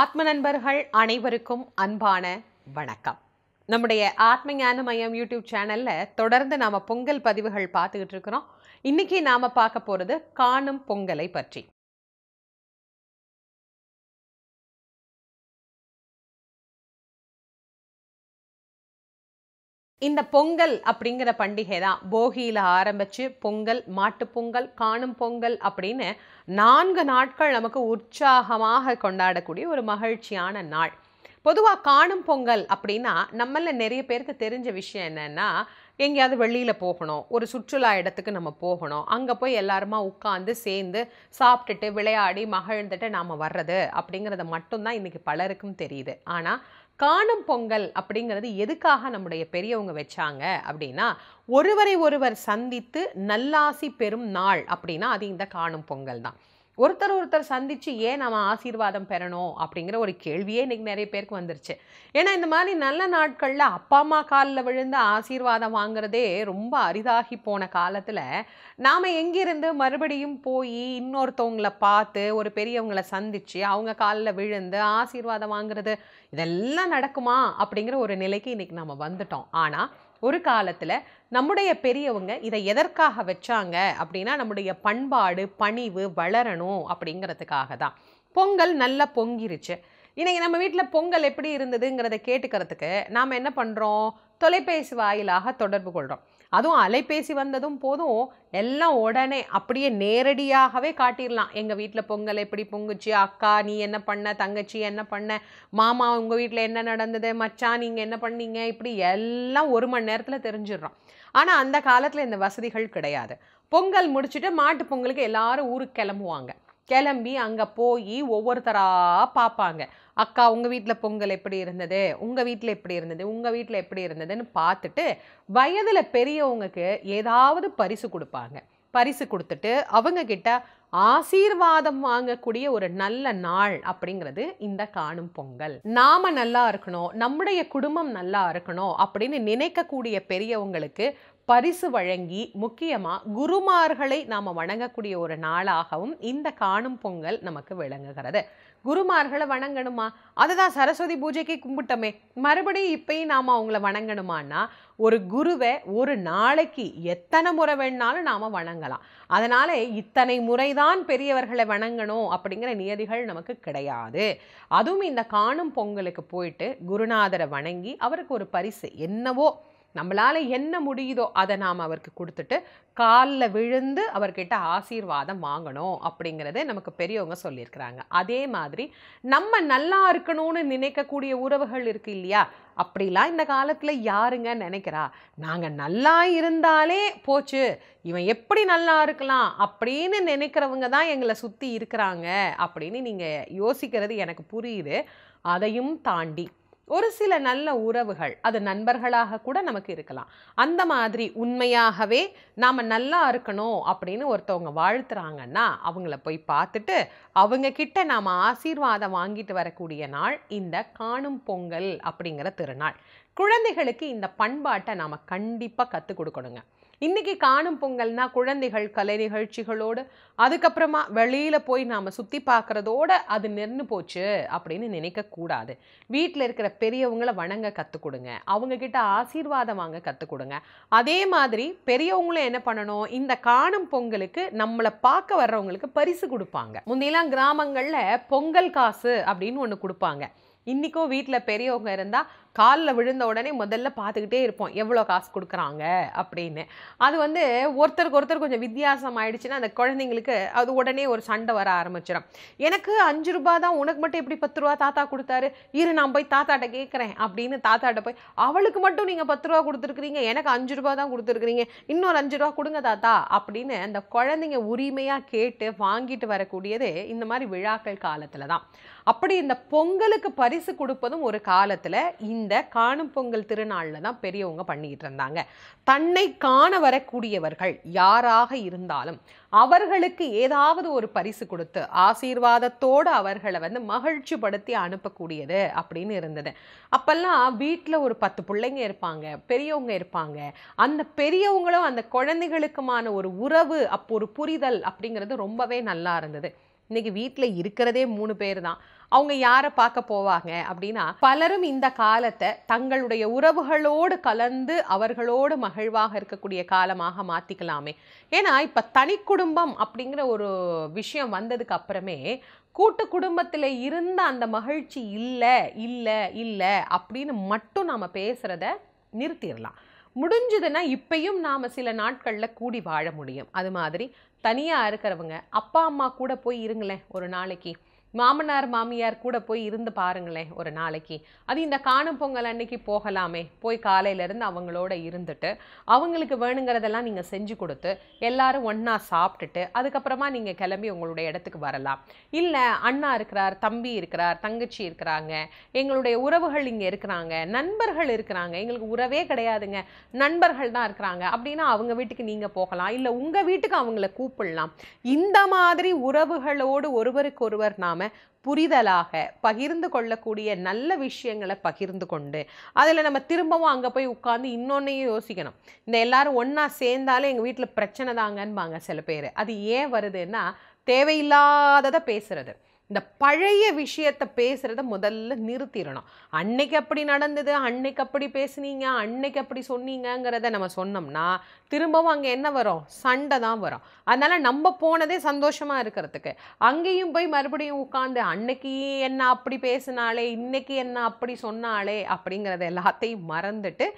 ஆத்ம நண்பர்கள் அனைவருக்கும் அன்பான வணக்கம். நம்முடைய ஆத்ம ஞான மையம் யூடியூப் சேனல்ல தொடர்ந்து நாம பொங்கல் பதிவுகள் பார்த்துக்கிட்டு இருக்கிறோம். இன்னைக்கு நாம பார்க்க போறது காணும் பொங்கலை பற்றி. இந்த பொங்கல் அப்படிங்கிற பண்டிகை தான். போகியில் ஆரம்பிச்சு பொங்கல் மாட்டுப் பொங்கல் காணும் பொங்கல் அப்படின்னு நான்கு நாட்கள் நமக்கு உற்சாகமாக கொண்டாடக்கூடிய ஒரு மகிழ்ச்சியான நாள். பொதுவாக காணும் பொங்கல் அப்படின்னா நம்மள நிறைய பேருக்கு தெரிஞ்ச விஷயம் என்னென்னா எங்கேயாவது வெளியில் போகணும். ஒரு சுற்றுலா இடத்துக்கு நம்ம போகணும். அங்கே போய் எல்லாருமா உட்காந்து சேர்ந்து சாப்பிட்டுட்டு விளையாடி மகிழ்ந்துட்டு நாம் வர்றது அப்படிங்கிறத மட்டும்தான் இன்றைக்கி பலருக்கும் தெரியுது. ஆனால் காணும் பொங்கல் அப்படிங்கிறது எதுக்காக நம்முடைய பெரியவங்க வச்சாங்க அப்படின்னா ஒருவரை ஒருவர் சந்தித்து நல்லாசி பெறும் நாள் அப்படின்னா அது இந்த காணும் பொங்கல் தான். ஒருத்தர் ஒருத்தர் சந்தித்து ஏன் நம்ம ஆசீர்வாதம் பெறணும் அப்படிங்கிற ஒரு கேள்வியே இன்றைக்கி நிறைய பேருக்கு வந்துருச்சு. ஏன்னா இந்த மாதிரி நல்ல நாட்களில் அப்பா அம்மா காலில் விழுந்து ஆசீர்வாதம் வாங்குறதே ரொம்ப அரிதாகி போன காலத்தில் நாம் எங்கிருந்து மறுபடியும் போய் இன்னொருத்தவங்களை பார்த்து ஒரு பெரியவங்களை சந்தித்து அவங்க காலில் விழுந்து ஆசீர்வாதம் வாங்குறது இதெல்லாம் நடக்குமா அப்படிங்கிற ஒரு நிலைக்கு இன்னைக்கு நம்ம வந்துட்டோம். ஆனால் ஒரு காலத்தில் நம்முடைய பெரியவங்க இதை எதற்காக வச்சாங்க அப்படின்னா நம்முடைய பண்பாடு பணிவு வளரணும் அப்படிங்கிறதுக்காக தான். பொங்கல் நல்லா பொங்கிருச்சு. இன்னைக்கு நம்ம வீட்டில் பொங்கல் எப்படி இருந்ததுங்கிறத கேட்டுக்கிறதுக்கு நாம் என்ன பண்ணுறோம் தொலைபேசி வாயிலாக தொடர்பு கொள்கிறோம் அதுவும் அலைபேசி வந்ததும் போதும் எல்லாம் உடனே அப்படியே நேரடியாகவே காட்டிடலாம். எங்கள் வீட்டில் பொங்கல் எப்படி பொங்குச்சு? அக்கா நீ என்ன பண்ண? தங்கச்சி என்ன பண்ண? மாமா உங்கள் வீட்டில் என்ன நடந்தது? மச்சான் நீங்கள் என்ன பண்ணீங்க? இப்படி எல்லாம் ஒரு மணி நேரத்தில் தெரிஞ்சிடுறோம். ஆனால் அந்த காலத்தில் இந்த வசதிகள் கிடையாது. பொங்கல் முடிச்சுட்டு மாட்டு பொங்கலுக்கு எல்லாரும் ஊருக்கு கிளம்புவாங்க. கிளம்பி அங்கே போய் ஒவ்வொருத்தராக பார்ப்பாங்க அக்கா உங்கள் வீட்டில் பொங்கல் எப்படி இருந்தது? உங்கள் வீட்டில் எப்படி இருந்தது? உங்கள் வீட்டில் எப்படி இருந்ததுன்னு பார்த்துட்டு வயதில் பெரியவங்களுக்கு ஏதாவது பரிசு கொடுப்பாங்க. பரிசு கொடுத்துட்டு அவங்கக்கிட்ட ஆசீர்வாதம் வாங்கக்கூடிய ஒரு நல்ல நாள் அப்படிங்கிறது இந்த காணும் பொங்கல். நாம நல்லா இருக்கணும் நம்முடைய குடும்பம் நல்லா இருக்கணும் அப்படின்னு நினைக்கக்கூடிய பெரியவங்களுக்கு பரிசு வழங்கி முக்கியமாக குருமார்களை நாம் வணங்கக்கூடிய ஒரு நாளாகவும் இந்த காணும் பொங்கல் நமக்கு விளங்குகிறது. குருமார்களை வணங்கணுமா? அதுதான் சரஸ்வதி பூஜைக்கு கும்பிட்டோமே. மறுபடியும் இப்பயும் நாம் அவங்கள வணங்கணுமான்னா ஒரு குருவை ஒரு நாளைக்கு எத்தனை முறை வேணாலும் நாம் வணங்கலாம். அதனால் இத்தனை முறைதான் பெரியவர்களை வணங்கணும் அப்படிங்கிற நியதிகள் நமக்கு கிடையாது. அதுவும் இந்த காணும் பொங்கலுக்கு போயிட்டு குருநாதரை வணங்கி அவருக்கு ஒரு பரிசு என்னவோ நம்மளால் என்ன முடியுதோ அதை நாம் அவருக்கு கொடுத்துட்டு காலில் விழுந்து அவர்கிட்ட ஆசீர்வாதம் வாங்கணும் அப்படிங்கிறது நமக்கு பெரியவங்க சொல்லியிருக்கிறாங்க. அதே மாதிரி நம்ம நல்லா இருக்கணும்னு நினைக்கக்கூடிய உறவுகள் இருக்குது இல்லையா? அப்படிலாம் இந்த காலத்தில் யாருங்க நினைக்கிறா? நாங்கள் நல்லா இருந்தாலே போச்சு இவன் எப்படி நல்லா இருக்கலாம் அப்படின்னு நினைக்கிறவங்க தான் எங்களை சுற்றி இருக்கிறாங்க அப்படின்னு நீங்கள் யோசிக்கிறது எனக்கு புரியுது. அதையும் தாண்டி ஒரு சில நல்ல உறவுகள் அது நண்பர்களாக கூட நமக்கு இருக்கலாம். அந்த மாதிரி உண்மையாகவே நாம் நல்லா இருக்கணும் அப்படின்னு ஒருத்தவங்க வாழ்த்துறாங்கன்னா அவங்கள போய் பார்த்துட்டு அவங்க கிட்ட நாம் ஆசீர்வாதம் வாங்கிட்டு வரக்கூடிய நாள் இந்த காணும் பொங்கல் அப்படிங்கிற திருநாள். குழந்தைகளுக்கு இந்த பண்பாட்டை நாம் கண்டிப்பாக கற்றுக் கொடுக்கணுங்க. இன்றைக்கி காணும் பொங்கல்னா குழந்தைகள் கலை நிகழ்ச்சிகளோடு அதுக்கப்புறமா வெளியில் போய் நாம் சுற்றி பார்க்குறதோட அது நின்று போச்சு அப்படின்னு நினைக்கக்கூடாது வீட்டில் இருக்கிற பெரியவங்களை வணங்க கற்றுக் கொடுங்க. அவங்கக்கிட்ட ஆசீர்வாதம் வாங்க கற்றுக் கொடுங்க. அதே மாதிரி பெரியவங்களும் என்ன பண்ணணும்? இந்த காணும் பொங்கலுக்கு நம்மளை பார்க்க வர்றவங்களுக்கு பரிசு கொடுப்பாங்க. முந்தையெல்லாம் கிராமங்களில் பொங்கல் காசு அப்படின்னு ஒன்று கொடுப்பாங்க. இன்றைக்கும் வீட்டில் பெரியவங்க இருந்தால் காலில் விழுந்த உடனே முதல்ல பார்த்துக்கிட்டே இருப்போம் எவ்வளோ காசு கொடுக்குறாங்க அப்படின்னு. அது வந்து ஒருத்தருக்கு ஒருத்தர் கொஞ்சம் வித்தியாசம் ஆயிடுச்சுன்னா அந்த குழந்தைங்களுக்கு அது உடனே ஒரு சண்டை வர ஆரம்பிச்சிடும். எனக்கு அஞ்சு ரூபா தான் உனக்கு மட்டும் எப்படி பத்து ரூபா தாத்தா கொடுத்தாரு? இரு நான் போய் தாத்தாட்ட கேட்குறேன் அப்படின்னு தாத்தாட்ட போய் அவளுக்கு மட்டும் நீங்கள் பத்து ரூபா கொடுத்துருக்குறீங்க எனக்கு அஞ்சு ரூபா தான் கொடுத்துருக்குறீங்க இன்னொரு அஞ்சு ரூபா கொடுங்க தாத்தா அப்படின்னு அந்த குழந்தைங்க உரிமையாக கேட்டு வாங்கிட்டு வரக்கூடியது இந்த மாதிரி விழாக்கள் காலத்தில் தான். அப்படி இந்த பொங்கலுக்கு பரிசு கொடுப்பதும் ஒரு காலத்தில் இந்த இந்த காணும் பொங்கல் திருநாளில் தான் பெரியவங்க பண்ணிக்கிட்டு இருந்தாங்க. தன்னை காண வரக்கூடியவர்கள் யாராக இருந்தாலும் அவர்களுக்கு ஏதாவது ஒரு பரிசு கொடுத்து ஆசீர்வாதத்தோடு அவர்களை வந்து மகிழ்ச்சிப்படுத்தி அனுப்பக்கூடியது அப்படின்னு இருந்தது. அப்பெல்லாம் வீட்டில் ஒரு பத்து பிள்ளைங்க இருப்பாங்க பெரியவங்க இருப்பாங்க. அந்த பெரியவங்களும் அந்த குழந்தைகளுக்குமான ஒரு உறவு அப்போ ஒரு புரிதல் அப்படிங்கிறது ரொம்பவே நல்லா இருந்தது. இன்னைக்கு வீட்டில் இருக்கிறதே மூணு பேர் தான் அவங்க யாரை பார்க்க போவாங்க அப்படின்னா பலரும் இந்த காலத்தை தங்களுடைய உறவுகளோடு கலந்து அவர்களோடு மகிழ்வாக இருக்கக்கூடிய காலமாக மாற்றிக்கலாமே ஏன்னா இப்போ தனி குடும்பம் அப்படிங்கிற ஒரு விஷயம் வந்ததுக்கு அப்புறமே கூட்டு குடும்பத்தில் இருந்த அந்த மகிழ்ச்சி இல்லை இல்லை இல்லை அப்படின்னு மட்டும் நாம் பேசுகிறத நிறுத்திடலாம். முடிஞ்சதுன்னா இப்பையும் நாம் சில நாட்களில் கூடி வாழ முடியும். அது மாதிரி தனியாக இருக்கிறவங்க அப்பா அம்மா கூட போய் இருங்களேன் ஒரு நாளைக்கு. மாமனார் மாமியார் கூட போய் இருந்து பாருங்களேன் ஒரு நாளைக்கு. அது இந்த காணும் பொங்கல் அன்னைக்கு போகலாமே. போய் காலையிலேருந்து அவங்களோட இருந்துட்டு அவங்களுக்கு வேணுங்கிறதெல்லாம் நீங்கள் செஞ்சு கொடுத்து எல்லாரும் ஒன்றா சாப்பிட்டுட்டு அதுக்கப்புறமா நீங்கள் கிளம்பி உங்களுடைய இடத்துக்கு வரலாம். இல்லை அண்ணா இருக்கிறார் தம்பி இருக்கிறார் தங்கச்சி இருக்கிறாங்க எங்களுடைய உறவுகள் இங்கே இருக்கிறாங்க நண்பர்கள் இருக்கிறாங்க எங்களுக்கு உறவே கிடையாதுங்க நண்பர்கள் தான் இருக்கிறாங்க அப்படின்னா அவங்க வீட்டுக்கு நீங்கள் போகலாம். இல்லை உங்கள் வீட்டுக்கு அவங்கள கூப்பிடலாம். இந்த மாதிரி உறவுகளோடு ஒருவருக்கு ஒருவர் நாம் புரிதலாக பகிர்ந்து கொள்ளக்கூடிய நல்ல விஷயங்களை பகிர்ந்து கொண்டு அதில் நம்ம திரும்பவும் அங்கே போய் உட்காந்து இன்னொன்னையும் யோசிக்கணும். இந்த எல்லாரும் ஒன்றா சேர்ந்தாலே எங்கள் வீட்டில் பிரச்சனை தாங்கன்பாங்க சில பேர். அது ஏன் வருதுன்னா தேவையில்லாததை பேசுறது. இந்த பழைய விஷயத்தை பேசுகிறத முதல்ல நிறுத்திடணும். அன்னைக்கு அப்படி நடந்தது அன்னைக்கு அப்படி பேசுனீங்க அன்னைக்கு அப்படி சொன்னீங்கங்கிறத நம்ம சொன்னோம்னா திரும்பவும் அங்கே என்ன வரும்? சண்டை தான் வரும். அதனால நம்ம போனதே சந்தோஷமா இருக்கிறதுக்கு. அங்கேயும் போய் மறுபடியும் உட்காந்து அன்னைக்கு என்ன அப்படி பேசினாலே இன்னைக்கு என்ன அப்படி சொன்னாலே அப்படிங்கிறத எல்லாத்தையும் மறந்துட்டு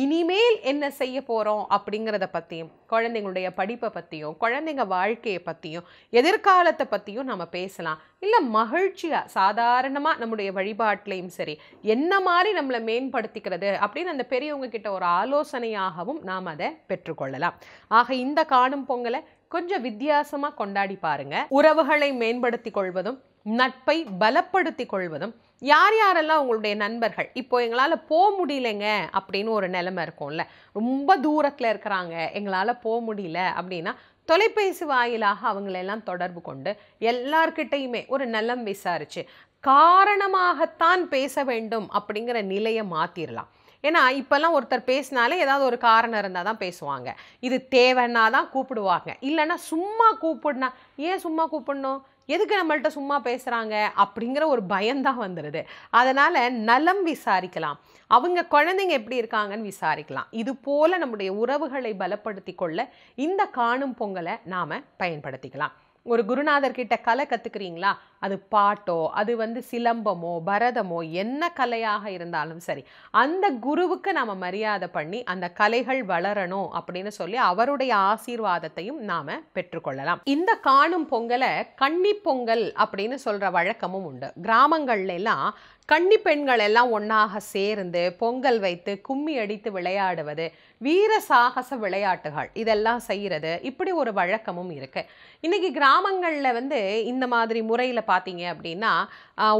இனிமேல் என்ன செய்ய போகிறோம் அப்படிங்கிறத பற்றியும் குழந்தைங்களுடைய படிப்பை பற்றியும் குழந்தைங்க வாழ்க்கையை பற்றியும் எதிர்காலத்தை பற்றியும் நம்ம பேசலாம். இல்லை மகிழ்ச்சியாக சாதாரணமாக நம்முடைய வழிபாட்டிலையும் சரி என்ன மாதிரி நம்மளை மேம்படுத்திக்கிறது அப்படின்னு அந்த பெரியவங்க கிட்ட ஒரு ஆலோசனையாகவும் நாம் அதை பெற்றுக்கொள்ளலாம். ஆக இந்த காணும் பொங்கலை கொஞ்சம் வித்தியாசமாக கொண்டாடி பாருங்க. உறவுகளை மேம்படுத்தி கொள்வதும் நட்பை பலப்படுத்தி கொள்வதும் யார் யாரெல்லாம் உங்களுடைய நண்பர்கள்? இப்போ எங்களால் போக முடியலைங்க அப்படின்னு ஒரு நிலைமை இருக்கும்ல. ரொம்ப தூரத்தில் இருக்கிறாங்க எங்களால் போக முடியல அப்படின்னா தொலைபேசி வாயிலாக அவங்களெல்லாம் தொடர்பு கொண்டு எல்லார்கிட்டையுமே ஒரு நலம் விசாரிச்சு காரணமாகத்தான் பேச வேண்டும் அப்படிங்கிற நிலையை மாற்றிடலாம் ஏன்னா இப்போல்லாம் ஒருத்தர் பேசினாலே ஏதாவது ஒரு காரணம் இருந்தால் தான் பேசுவாங்க. இது தேவைன்னா தான் கூப்பிடுவாங்க. இல்லைன்னா சும்மா கூப்பிடுனா ஏன் சும்மா கூப்பிடணும்? எதுக்கு நம்மள்கிட்ட சும்மா பேசுகிறாங்க அப்படிங்கிற ஒரு பயம்தான் வந்துடுது அதனால் நலம் விசாரிக்கலாம். அவங்க குழந்தைங்க எப்படி இருக்காங்கன்னு விசாரிக்கலாம். இது போல் நம்முடைய உறவுகளை பலப்படுத்தி கொள்ள இந்த காணும் பொங்கலை நாம் பயன்படுத்திக்கலாம். ஒரு குருநாதர் கிட்ட கலை கற்றுக்குறீங்களா அது பாட்டோ அது வந்து சிலம்பமோ பரதமோ என்ன கலையாக இருந்தாலும் சரி அந்த குருவுக்கு நாம் மரியாதை பண்ணி அந்த கலைகள் வளரணும் அப்படின்னு சொல்லி அவருடைய ஆசீர்வாதத்தையும் நாம் பெற்றுக்கொள்ளலாம். இந்த காணும் பொங்கலை கன்னி பொங்கல் அப்படின்னு சொல்கிற வழக்கமும் உண்டு. கிராமங்கள்ல எல்லாம் கன்னி பெண்கள் எல்லாம் ஒன்றாக சேர்ந்து பொங்கல் வைத்து கும்மி அடித்து விளையாடுவது வீர சாகச விளையாட்டுகள் இதெல்லாம் செய்கிறது இப்படி ஒரு வழக்கமும் இருக்குது இன்றைக்கி கிராமங்களில் வந்து இந்த மாதிரி முறையில் பார்த்தீங்க அப்படின்னா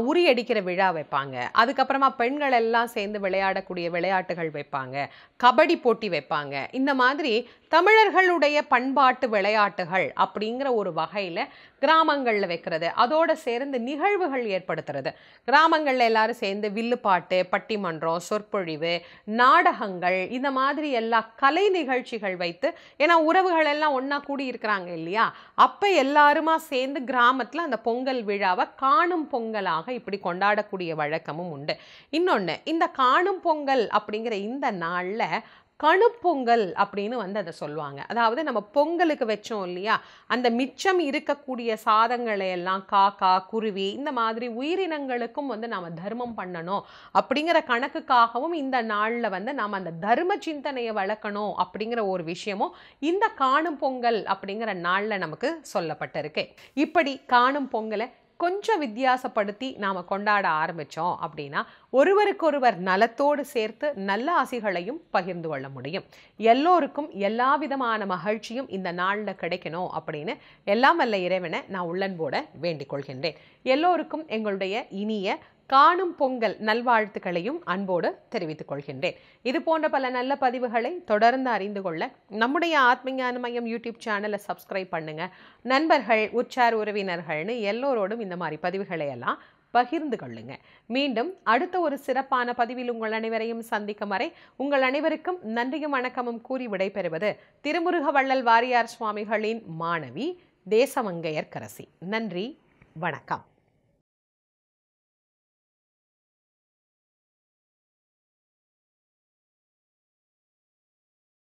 உரி அடிக்கிற விழா வைப்பாங்க. அதுக்கப்புறமா பெண்கள் எல்லாம் சேர்ந்து விளையாடக்கூடிய விளையாட்டுகள் வைப்பாங்க. கபடி போட்டி வைப்பாங்க. இந்த மாதிரி தமிழர்களுடைய பண்பாட்டு விளையாட்டுகள் அப்படிங்கிற ஒரு வகையில் கிராமங்களில் வைக்கிறது. அதோடு சேர்ந்து நிகழ்வுகள் ஏற்படுத்துறது. கிராமங்களில் எல்லாரும் சேர்ந்து வில்லுப்பாட்டு பட்டிமன்றம் சொற்பொழிவு நாடகங்கள் இந்த மாதிரி எல்லா கலை நிகழ்ச்சிகள் வைத்து ஏன்னா உறவுகள் எல்லாம் ஒன்றா கூடி இருக்கிறாங்க இல்லையா? அப்போ எல்லாருமா சேர்ந்து கிராமத்தில் அந்த பொங்கல் விழாவை காணும் பொங்கலாக இப்படி கொண்டாடக்கூடிய வழக்கமும் உண்டு. இன்னொன்று இந்த காணும் பொங்கல் அப்படிங்கிற இந்த நாளில் கணுப்பொங்கல் அப்படின்னு வந்து அதை சொல்லுவாங்க. அதாவது நம்ம பொங்கலுக்கு வச்சோம் இல்லையா? அந்த மிச்சம் இருக்கக்கூடிய சாதங்களை எல்லாம் காக்கா குருவி இந்த மாதிரி உயிரினங்களுக்கும் வந்து நாம தர்மம் பண்ணணும். அப்படிங்கிற கணக்குக்காகவும் இந்த நாளில் வந்து நாம் அந்த தர்ம சிந்தனையை வளர்க்கணும் அப்படிங்கிற ஒரு விஷயமும் இந்த காணும் பொங்கல் அப்படிங்கிற நாளில் நமக்கு சொல்லப்பட்டிருக்கு. இப்படி காணும் பொங்கலை கொஞ்சம் வித்தியாசப்படுத்தி நாம் கொண்டாட ஆரம்பித்தோம் அப்படின்னா ஒருவருக்கொருவர் நலத்தோடு சேர்த்து நல்ல ஆசிகளையும் பகிர்ந்து கொள்ள முடியும். எல்லோருக்கும் எல்லா விதமான மகிழ்ச்சியும் இந்த நாளில் கிடைக்கணும் அப்படின்னு எல்லாம் வல்ல இறைவனை நான் உள்ளன்போட வேண்டிக் கொள்கின்றேன். எல்லோருக்கும் எங்களுடைய இனிய காணும் பொங்கல் நல்வாழ்த்துக்களையும் அன்போடு தெரிவித்துக் கொள்கின்றேன். இது போன்ற பல நல்ல பதிவுகளை தொடர்ந்து அறிந்து கொள்ள நம்முடைய ஆத்மஞான மையம் யூடியூப் சேனலை சப்ஸ்கிரைப் பண்ணுங்க. நண்பர்கள் உற்றார் உறவினர்கள்னு எல்லோரோடும் இந்த மாதிரி பதிவுகளை எல்லாம் பகிர்ந்து கொள்ளுங்க. மீண்டும் அடுத்த ஒரு சிறப்பான பதிவில் உங்கள் அனைவரையும் சந்திக்கும் வரை உங்கள் அனைவருக்கும் நன்றியும் வணக்கமும் கூறி விடைபெறுவது திருமுருக வள்ளல் வாரியார் சுவாமிகளின் மாணவி தேசமங்கையர்க்கரசி நன்றி வணக்கம்.